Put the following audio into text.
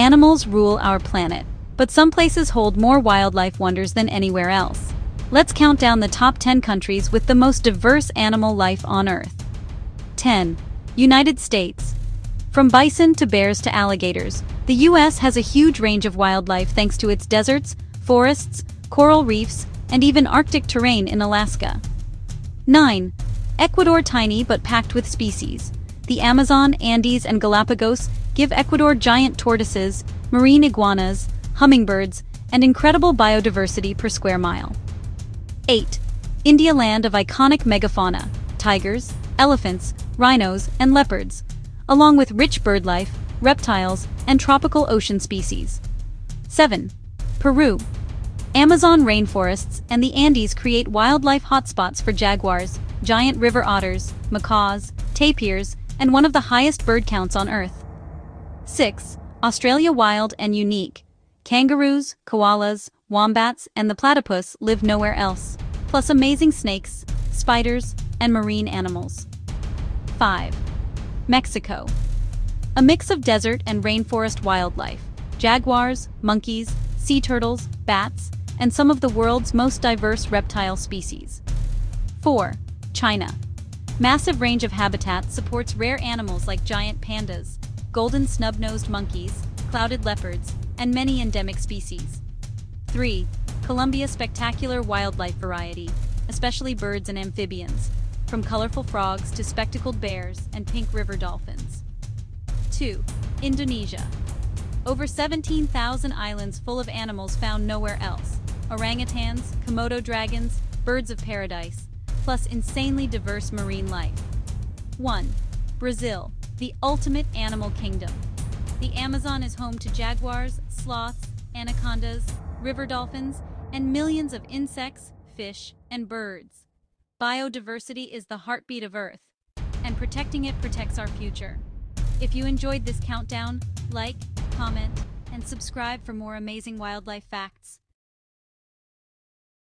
Animals rule our planet, but some places hold more wildlife wonders than anywhere else. Let's count down the top 10 countries with the most diverse animal life on Earth. 10. United States. From bison to bears to alligators, the U.S. has a huge range of wildlife thanks to its deserts, forests, coral reefs, and even Arctic terrain in Alaska. 9. Ecuador tiny but packed with species. The Amazon, Andes, and Galapagos give Ecuador giant tortoises, marine iguanas, hummingbirds, and incredible biodiversity per square mile. 8. India land of iconic megafauna, tigers, elephants, rhinos, and leopards, along with rich bird life, reptiles, and tropical ocean species. 7. Peru. Amazon rainforests and the Andes create wildlife hotspots for jaguars, giant river otters, macaws, tapirs, and one of the highest bird counts on Earth. 6. Australia wild and unique. Kangaroos, koalas, wombats, and the platypus live nowhere else, plus amazing snakes, spiders, and marine animals. 5. Mexico. A mix of desert and rainforest wildlife, jaguars, monkeys, sea turtles, bats, and some of the world's most diverse reptile species. 4. China. Massive range of habitats supports rare animals like giant pandas, golden snub-nosed monkeys, clouded leopards, and many endemic species. 3. Colombia spectacular wildlife variety, especially birds and amphibians, from colorful frogs to spectacled bears and pink river dolphins. 2. Indonesia. Over 17,000 islands full of animals found nowhere else. Orangutans, Komodo dragons, birds of paradise, plus insanely diverse marine life. 1. Brazil, the ultimate animal kingdom. The Amazon is home to jaguars, sloths, anacondas, river dolphins, and millions of insects, fish, and birds. Biodiversity is the heartbeat of Earth, and protecting it protects our future. If you enjoyed this countdown, like, comment, and subscribe for more amazing wildlife facts.